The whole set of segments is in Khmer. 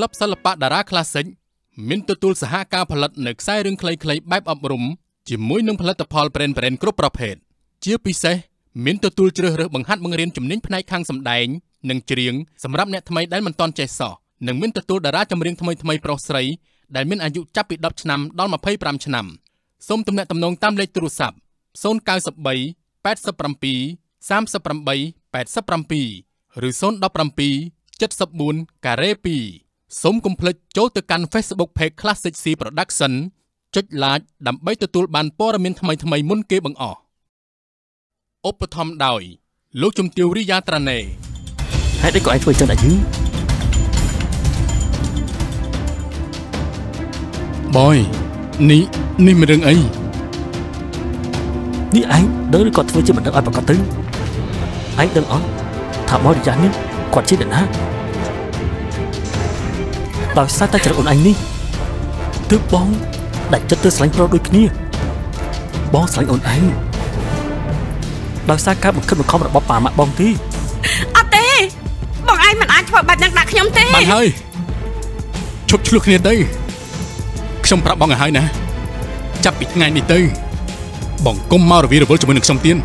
ក្លឹបសិល្បៈតារា Classic មានទទួលសហការផលិតនៅខ្សែរឿងខ្លីៗបែបអប់រំជាមួយនឹងផលិតផលប្រេនប្រេនគ្រប់ប្រភេទជាពិសេសមានទទួលជ្រើសរើសបង្ហាត់បង្រៀនជំនាញផ្នែកខាងសម្ដែងនិងច្រៀងសម្រាប់អ្នកថ្មីដែលមិនទាន់ចេះសោះនិងមានទទួលតារាចម្រៀងថ្មីថ្មីប្រុសស្រីដែលមានអាយុចាប់ពី10ឆ្នាំដល់25ឆ្នាំសូមទំនាក់ទំនងតាមលេខទូរស័ព្ទ093 87 38 87ឬ017 74ការ៉េ2 សូមកុំភ្លេចចូលទៅកាន់ Facebook Page Classic C Production ចុច Like ដើម្បីទទួលបានព័ត៌មានថ្មីៗមុនគេបង្អស់ឧបត្ថម្ភដោយ លោកជំទាវរិយាត្រាណេហេតុអីក៏ឯងធ្វើចឹងដែរយឺបយនេះនេះមានរឿងអីនេះឯងដឹងឬក៏ធ្វើជាមិនដឹងឲ្យប្រកាសទៅឯងដឹងអត់ថាបរិយានេះគាត់ជាអ្នកណា ដោយសារតែច្រកអូនឯងនេះទើបបងដាច់ចិត្តទៅស្រឡាញ់ប្រុសដូចគ្នាបងស្រឡាញ់អូនឯងដោយសារការបង្ខិតបង្ខំរបស់ប៉ាម៉ាក់បងទេអត់ទេបងឯងមិនអាចធ្វើបែបហ្នឹងដាក់ខ្ញុំទេបានហើយឈប់ឆ្លោះគ្នាទៅខ្ញុំប្រាប់បងឲ្យហើយណា ចាប់ពីថ្ងៃនេះទៅ បងគុំមករវីរវល់ជាមួយនឹងខ្ញុំទៀត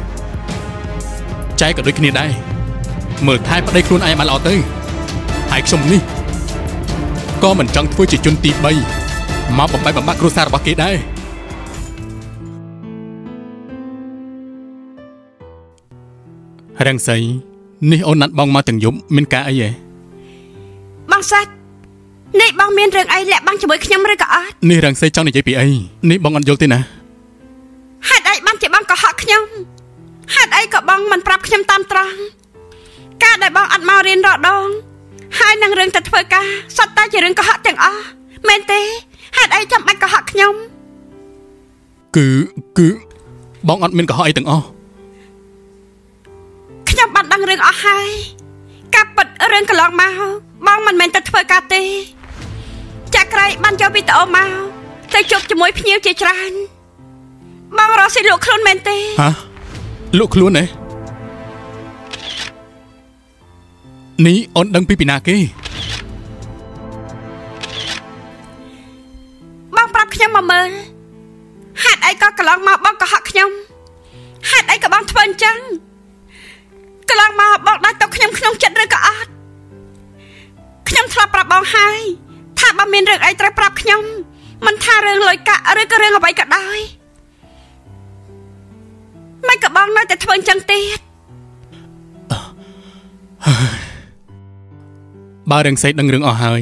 ចែកក៏ដូចគ្នាដែរមើលថែប្តីខ្លួនឯងបានល្អទៅហើយខ្ញុំនេះ ក៏មិនចង់ធ្វើជាជនទី3មកបំបីបំបាក់គ្រួសាររបស់គេដែររាំងសីនេះអូនណាត់បងមកទាំងយប់មានការអីហ៎បងសាច់នេះបងមានរឿងអីលាក់បាំងជាមួយខ្ញុំឬក៏អត់នេះរាំងសីចង់និយាយពីអីនេះបងអត់យល់ទេណាហេតុអីបានជាបងកុហកខ្ញុំហេតុអីក៏បងមិនប្រាប់ខ្ញុំតាមត្រង់ការដែលបងអត់មករៀនរកដង ហើយនឹងរឿងទៅធ្វើការសត្វតែជារឿងកុហកទាំងអស់មែនទេហេតុអីចាំបាច់កុហកខ្ញុំគឺគឺបងអត់មានកុហកអីទាំងអស់ខ្ញុំបានដឹងរឿងអស់ហើយការពិតរឿងកន្លងមកបងមិនមែនទៅធ្វើការទេចាក់ក្រៃបានយកវីដេអូមកទៅជប់ជាមួយភ្ញៀវជាច្រើនបងរស់ស៊ីលក់ខ្លួនមែនទេហ៎លក់ខ្លួនហ៎ នេះអូនដឹងពីពីណាគេបងប្រាប់ខ្ញុំមកមើលហេតុអីក៏កន្លងមកបងកុហកខ្ញុំហេតុអីក៏បងធ្វើអញ្ចឹងកន្លងមកបងដាច់ទៅខ្ញុំក្នុងចិត្តឬក៏អត់ខ្ញុំធ្លាប់ប្រាប់បងហើយថាបើមានរឿងអីត្រូវប្រាប់ខ្ញុំមិនថារឿងលុយកាក់ឬក៏រឿងអ្វីក៏ដោយមិនក៏បងនៅតែធ្វើអញ្ចឹងទៀត បើរឿងសេះដឹងរឿងអស់ហើយ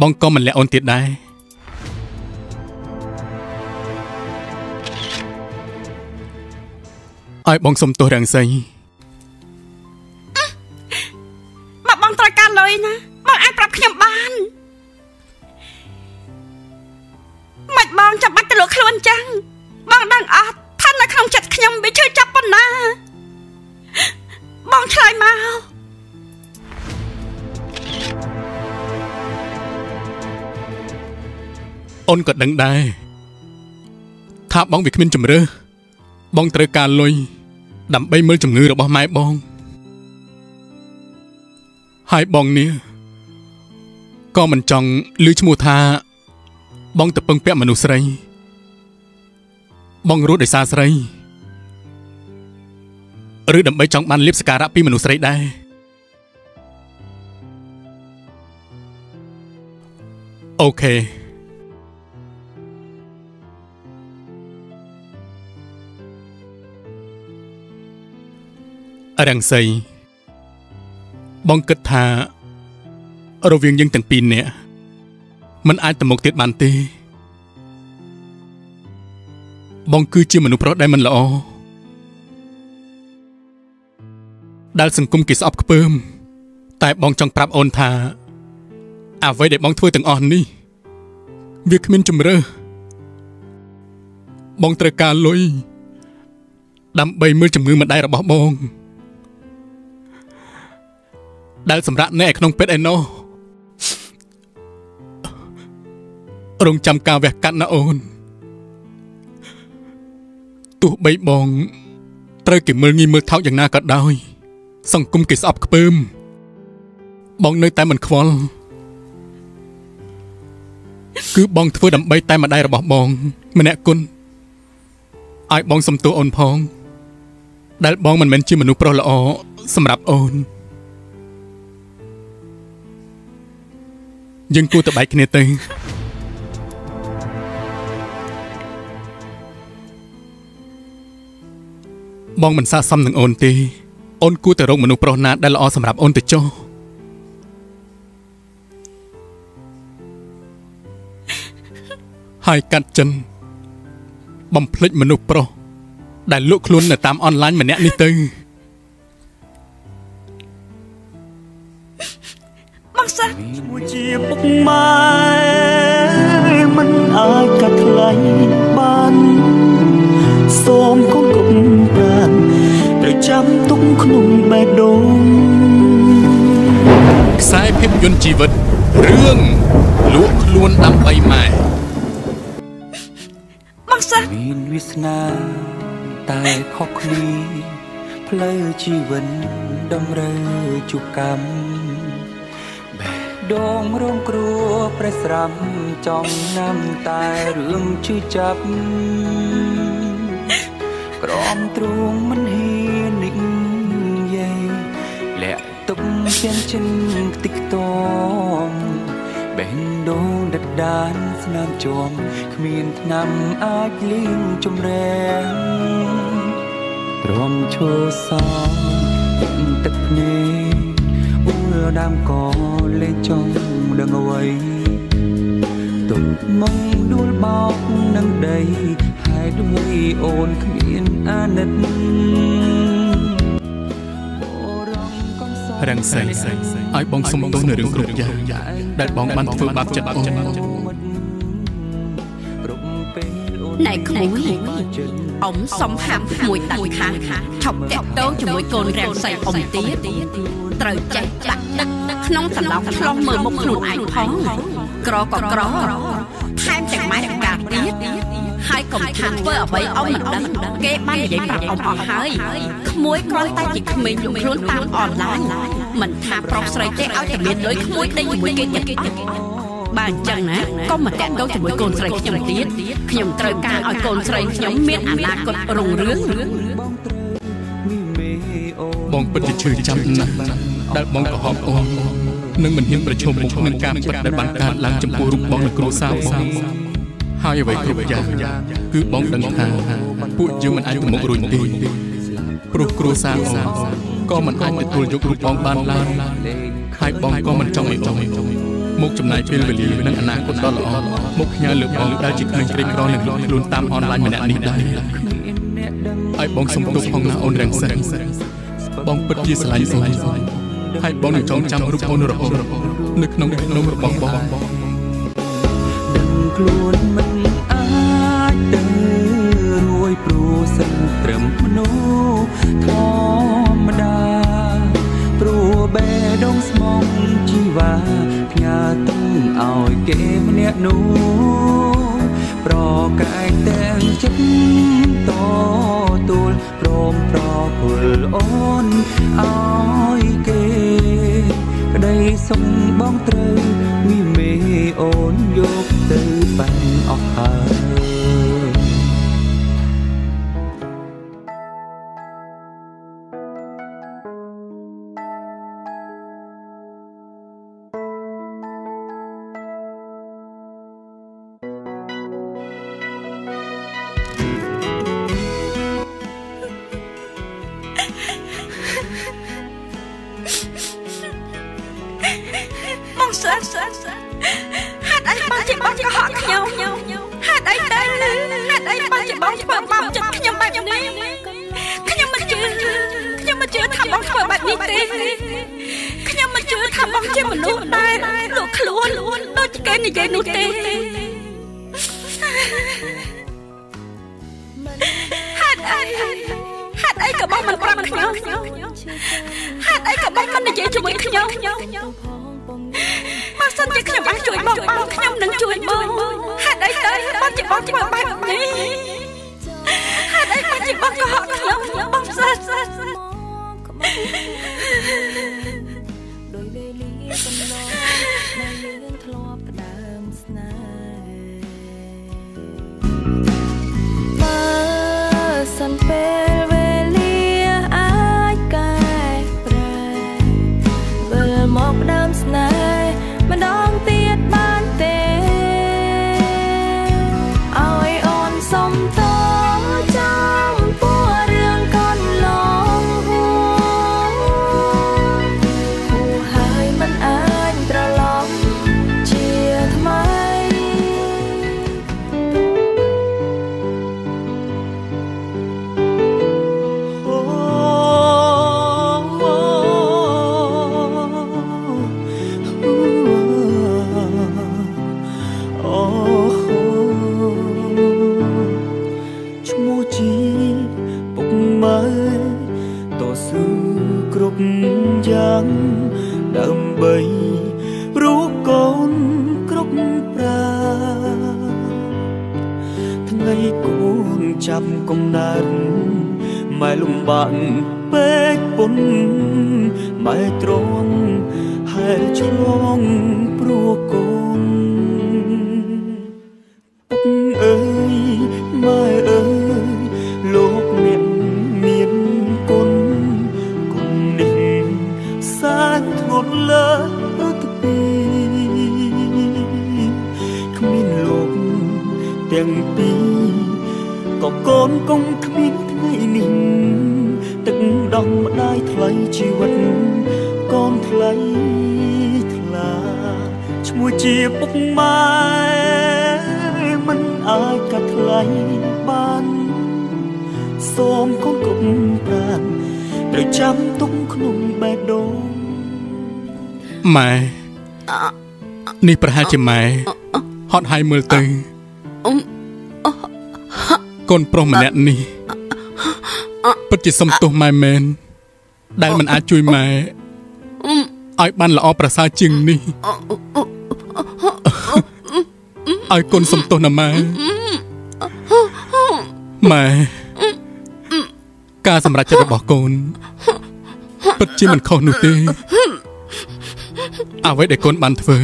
បងក៏មិនលាក់អូនទៀតដែរឲ្យបងសុំទោសរាំងសីម អូនក៏ដឹងដែរថាបងវាគ្មានជំរឿបងត្រូវការលុយដើម្បីមើលជំងឺរបស់ម៉ែបងហើយបងនេះក៏មិនចង់ឮឈ្មោះថា បងទៅពឹងពាក់មនុស្សស្រី បងរត់ដោយសារស្រីឬដើម្បីចង់បានលៀបសការៈពីមនុស្សស្រីដែរអូខេ រាំងសីបងគិតថា រវាងយើងទាំងពីរនាក់มันអាចទៅមុខទៀតបានទេ បងគឺជាមនុស្សប្រុសដែលមិនល្អដែលសង្គមគេស្អប់ខ្ពើម តែបងចង់ប្រាប់អូនថា អ្វីដែលបងធ្វើទាំងអស់នេះ វាគ្មានជំរឿបងត្រូវការលុយដើម្បីមើលជំងឺម្ដាយរបស់បង ដែលសម្រាប់នៅក្នុងពេទ្យឯណោះរងចាំការវះកាត់ណាអូនទោះបីបងត្រូវគេមើលងាយមើលថោកយ៉ាងណាក៏ដោយ សង្គមគេស្អប់ខ្ពើម បងនៅតែមិនខ្វល់គឺបងធ្វើដើម្បីតែម្ដាយរបស់បង ម្នាក់គុណឲ្យបងសំទោសអូនផង ដែលបងមិនមែនជាមនុស្សប្រុសល្អសម្រាប់អូន យើងគួរទៅបែកគ្នាទៅបងមិនស័ក្តិសមនឹងអូនទេអូនគួរតែរកមនុស្សប្រុសណាដែលល្អសម្រាប់អូនទៅចុះហើយកាត់ចិនបំភ្លេចមនុស្សប្រុសដែលលក់ខ្លួននៅតាមអនឡាញម្នាក់នេះទៅ បងសិនមួយជាពុកម៉ែមិនអាចកាត់ថ្លៃបានសូមកូនកុំប្រានត្រូវចាំទុកក្នុងបេះដូងខ្សែភាពយន្តជីវិតរឿងលក់ខ្លួនដើម្បីម៉ែបងសិនមានវាសនាតែខុសគ្នាផ្លូវជីវិតតម្រូវជួបកម្មបេះ ដូងរងគ្រោះប្រេះស្រាំចំណាំតែរឿងឈឺចាប់ក្រំទ្រូងមិនហ៊ាននិយាយលាក់ទុកទាំងចិនខ្ទេចខ្ទាំបេះដូងដដានស្នាមជាំគ្មានថ្នាំអាចលៀងជំរះព្រមឈរសងទឹកភ្នែក អ៊ូលដាំក៏លេងចង់ដឹងអ្វីទុកមកដួលបោកនឹងដីហេតុអ្វីអូនគ្មានអាណិតបរំកំសត់រាំងសែងឲ្យបងសុំទោសនៅរឿងគ្រប់យ៉ាងដែលបងបានធ្វើបាបចិត្តអូនណែក្មួយអ៊ំសុំហាមមួយដាច់ខាតឈប់តាក់ទងជាមួយកូនរាំងសៃអ៊ំទៀត ត្រូវចេះដាក់ទឹកក្នុងសន្លងឆ្លោះមើលមុខខ្លួនឯងផងក្រក៏ក្រថែមទាំងម៉ែទាំងកាទៀតហើយកុំថាធ្វើអ្វីអ៊ំមិនដឹងគេបាននិយាយប្រាប់អ៊ំអស់ហើយក្មួយគ្រាន់តែជាក្មេងលក់ខ្លួនតាមអនឡាញមិនថាប្រុសស្រីទេឲ្យតែមានលុយក្មួយដេញជាមួយគេទៀតបាទអញ្ចឹងណាកុំមកតាក់ទងជាមួយកូនស្រីខ្ញុំទៀតខ្ញុំត្រូវការឲ្យកូនស្រីខ្ញុំមានអនាគតរុងរឿងបងពិតជាឈឺចាប់ណាស់ ដែលបងកុហកអូននឹងមិនហ៊ានប្រឈមមុខនឹងការពិតដែលបានកើតឡើងចំពោះរូបបងនិងគ្រួសារបងហើយអ្វីគ្រប់យ៉ាងគឺបងដឹងថាពួកយើងមិនអាចទៅមុខរួចទេព្រោះគ្រួសារអូនក៏មិនអាចទទួលយករូបបងបានឡើយហើយបងក៏មិនចង់ឲ្យអូនមកចំណាយពេលវេលានិងអនាគតដ៏ល្អមកផ្ញើលើបងដែលជាក្មេងក្រីក្រនឹងលក់ខ្លួនតាមអនឡាញម្នាក់នេះដែរហើយបងសុំទោសផងណាអូនរាំងសែងបងពិតជាស្រឡាញ់អូន ហើយបងនឹងចងចាំរូបអូនរហូតនៅក្នុងក្នុងរបស់បងដឹងខ្លួនមិនអាចទៅរួយព្រោះសិនត្រឹមមនុស្សធម្មតាព្រោះបេះដូងស្មងជីវ៉ាផ្ញើទុំឲ្យគេម្នាក់នោះប្រកែកទាំងចិត្តតទួលព្រមប្រគល់អូនឲ្យគេក្តី សុំបងត្រូវមីមេអូនយកទៅបានអស់ ទេខ្ញុំមិនជឿថាបងជាមនុស្សដែលលក់ខ្លួនដូចគេនិយាយនោះទេហេតុអីហេតុអីក៏បងមិនប្រាប់ខ្ញុំហេតុអីក៏បងមិននិយាយជាមួយខ្ញុំបើសិនជាខ្ញុំអាចជួយបងបងខ្ញុំនឹងជួយបងហេតុអីទៅបងជាបងធ្វើបែបនេះហេតុអីបងជាបងកុហកខ្ញុំបងសិនសិនដោយវេលាកន្លងដែលយើងធ្លាប់ផ្ដើមស្ some love. នចាប់កំណើតម៉ែលំបាក់ពេកពុនម៉ែទ្រាំហែលឆ្លងព្រោះកូនពុកអើយម៉ែអើយ ក៏កូនគង់គ្មានថ្ងៃនេះទឹកដងម្ដាយថ្លៃជីវិតកូនថ្លៃថ្លាឈ្មោះជាពុកម៉ែមិនអាចកាត់ថ្លៃបានសូមកូនគ្រប់ប្រាណត្រូវចាំទុកក្នុងបេះដូងម៉ែនេះប្រហែលជាម៉ែហត់ហើយមើលទៅ កូនប្រុសម្នាក់នេះពិតជាសំទោសម៉ែមែនដែលមិនអាចជួយម៉ែឲ្យបានល្អប្រសើរជាងនេះឲ្យកូនសំទោសណាម៉ែម៉ែការសម្រេចចិត្តរបស់កូនពិតជាមិនខុសនោះទេអ្វីដែលកូនបានធ្វើ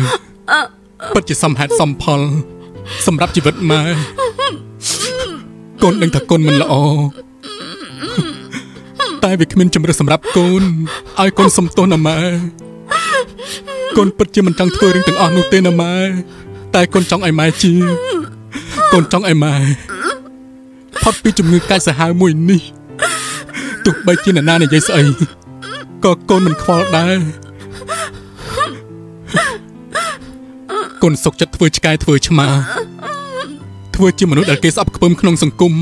ពិតជាសមហេតុសមផល សម្រាប់ជីវិតម៉ែ កូនដឹងថាកូនមិនល្អតែវាគ្មានជំរឿសម្រាប់កូនឲ្យកូនសំទោសណាម៉ែកូនពិតជាមិនចង់ធ្វើរឿងទាំងអស់នោះទេណាម៉ែតែកូនចង់ឲ្យម៉ែជាកូនចង់ឲ្យម៉ែផុតពីជំងឺកាចសាហាវមួយនេះទោះបីជានរណានិយាយស្អីក៏កូនមិនខ្វល់ដែរកូនសុកចិត្តធ្វើឆ្កែធ្វើឆ្មា ធ្វើជាមនុស្សដែលគេស្អប់ខ្ពើមក្នុងសង្គម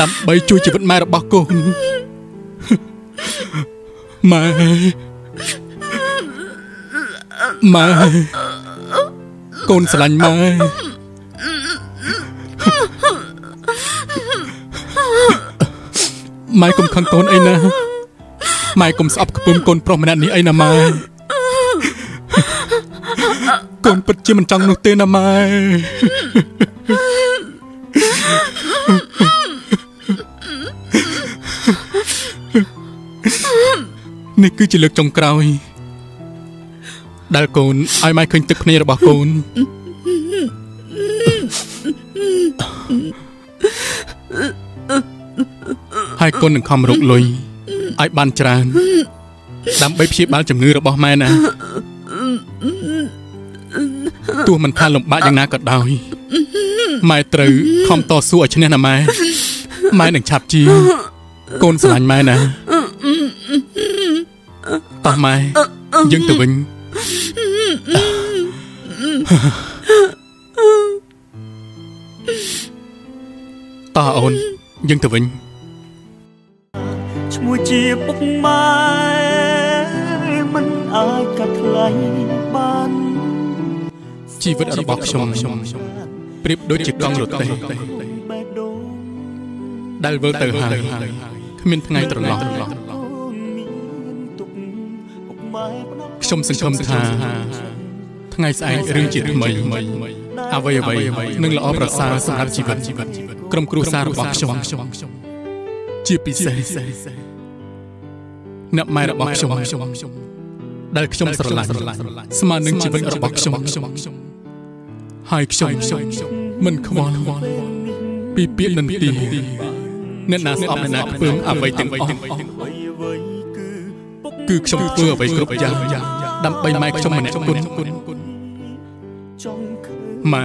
ដើម្បីជួយជីវិតម៉ែរបស់កូនម៉ែម៉ែកូនស្រឡាញ់ម៉ែម៉ែកុំខឹងកូនអីណាម៉ែកុំស្អប់ខ្ពើមកូនប្រុសម្នាក់នេះអីណាម៉ែ កូនពិតជាមិនចង់នោះទេណាម៉ែនេះគឺជាលើកចុងក្រោយ ដែលកូនឲ្យម៉ែឃើញទឹកភ្នែករបស់កូនហើយកូននឹងខំរកលុយឲ្យបានច្រើន ដើម្បីព្យាបាលជំងឺរបស់ម៉ែណា ទោះមិនថាលំបាកយ៉ាងណាក៏ដោយម៉ែត្រូវខំតស៊ូឲ្យឈ្នះណាម៉ែម៉ែនឹងឆាប់ជាកូនស្រឡាញ់ម៉ែណាតោះម៉ែយើងទៅវិញតោះអូនយើងទៅវិញឈ្មោះជាពុកម៉ែមិនអាចកាត់ថ្លៃបាន ជីវិតរបស់ខ្ញុំប្រៀបដូចជាកង់រទេះបេះដូងដែលវិលទៅហើយគ្មានថ្ងៃត្រឡប់កូនមានទុកពុកម៉ែផ្ដោតខ្ញុំសង្ឃឹមថាថ្ងៃស្អែករឿងជាថ្មីអ្វីអ្វីនឹងល្អប្រសើរសម្រាប់ជីវិតក្រុមគ្រួសាររបស់ខ្ញុំជាពិសេសអ្នកម៉ែរបស់ខ្ញុំដែលខ្ញុំស្រឡាញ់ស្មើនឹងជីវិតរបស់ខ្ញុំ ហើយខ្ញុំមិនខ្វល់ពីពាក្យនន្ទាអ្នកណាស្អប់អ្នកណាខ្ពើមអ្វីទាំងអស់អ្វីអ្វីគឺពុកគឺខ្ញុំធ្វើអ្វីគ្រប់យ៉ាងដើម្បីម៉ែខ្ញុំម្នាក់គុណចង់ឃើញម៉ែ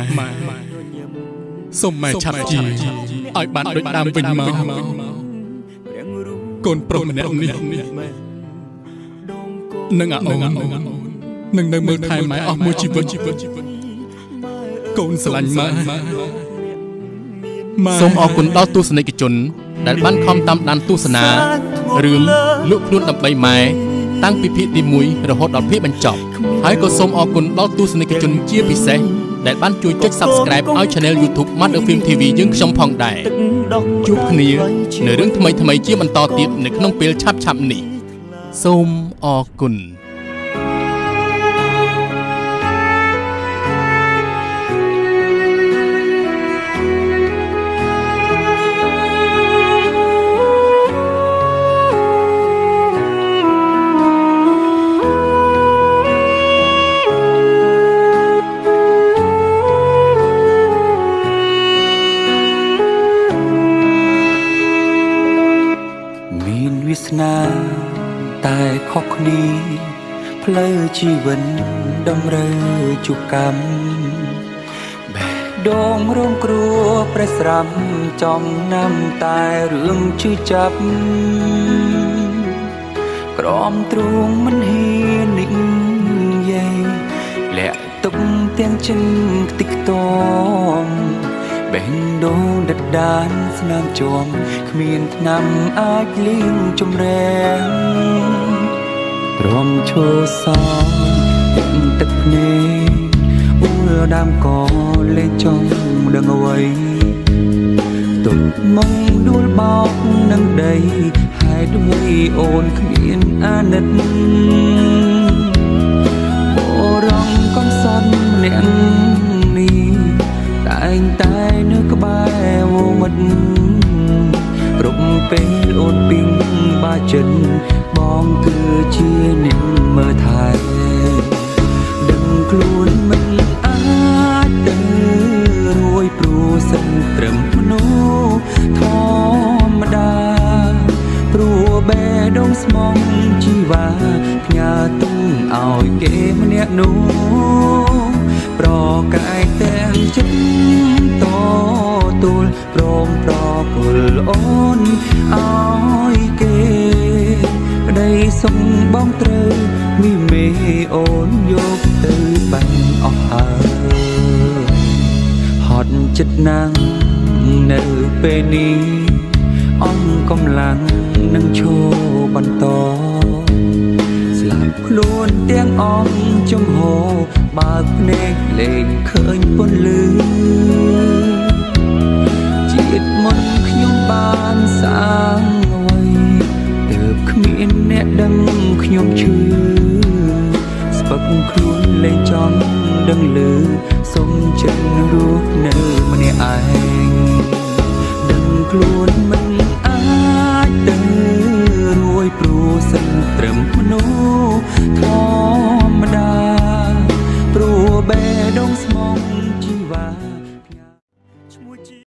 សូមម៉ែឆាប់ជាឲ្យបានដូចដើមវិញមកព្រាំងរូបកូនប្រុសម្នាក់នេះម៉ែដងកូននឹងអាអូននឹងនៅមើលថែម៉ែអស់មួយជីវិត កូនស្រឡាញ់ម៉ែម៉ែសូមអរគុណដល់ទស្សនិកជន ដែលបានខំតាមដានទស្សនារឿងលក់ខ្លួនដើម្បីម៉ែតាំងពីភាគទី1រហូតដល់ភាគបញ្ចប់ហើយក៏សូមអរគុណដល់ទស្សនិកជនជាពិសេសដែលបានជួយចុច Subscribe ឲ្យ Channel YouTube Mother Film TV យើងខ្ញុំផងដែរទឹកដងជួបគ្នានៅរឿងថ្មីៗជាបន្តទៀតនៅក្នុងពេលឆាប់ៗនេះសូមអរគុណ នាផ្លូវជីវិតតម្រូវជួបកម្មបេះដូងរងគ្រោះប្រេះស្រាំចំណាំតែរឿងជឿចាប់ក្រំទ្រូងមិនហ៊ាននិយាយលាក់ទុកទាំងចិនខ្ទេចខ្ទាំបេះដូងដដានស្នាមជាំគ្មានឆ្នាំអាចលៀងជំរែ ងព្រមឈើសងទឹកភ្នែកអ៊ូលដើមកលេងចង់ដឹងអ្វីទុកមកដួលបោកនឹងដីហេតុអ្វីអូនគ្មានអាណិតបរងកូនសនម្នាក់នេះតែងតែនៅក្បែរវមិត្តគ្រប់ពេលអូនពីងបាចិត្តបង គឺជាអ្នកមើលថែដឹងខ្លួនមិនអាចទៅរួយព្រោះសិនត្រឹមមនុស្សធម្មតាព្រោះបេះដូងស្មងជីវ៉ាផ្ញើទុំឲ្យគេម្នាក់នោះប្រកាយទាំងចិត្តតទូលព្រមប្រគល់អូនឲ្យ គេប្តីសុំបងត្រូវមីមេអូនយកទៅបាញ់អស់ហើយហត់ចិត្តណាំងនៅពេលនេះអង្គកម្លាំងនឹងឈរបន្តស្លាប់ខ្លួនទាំងអង្គជំហរបើកភ្នែកលេងឃើញពន្លឺជាតិមុនខ្ញុំបានសាងអ្វីទើបគ្មានអ្នកដឹងខ្ញុំឈឺស្ពឹកខ្លួនលែងចង់ដឹងលឺសុំចិត្តរស់នៅម្នាក់ឯងដឹងខ្លួនមិនអាចទៅរួយព្រោះសិនត្រឹមមនុស្សធម្មតា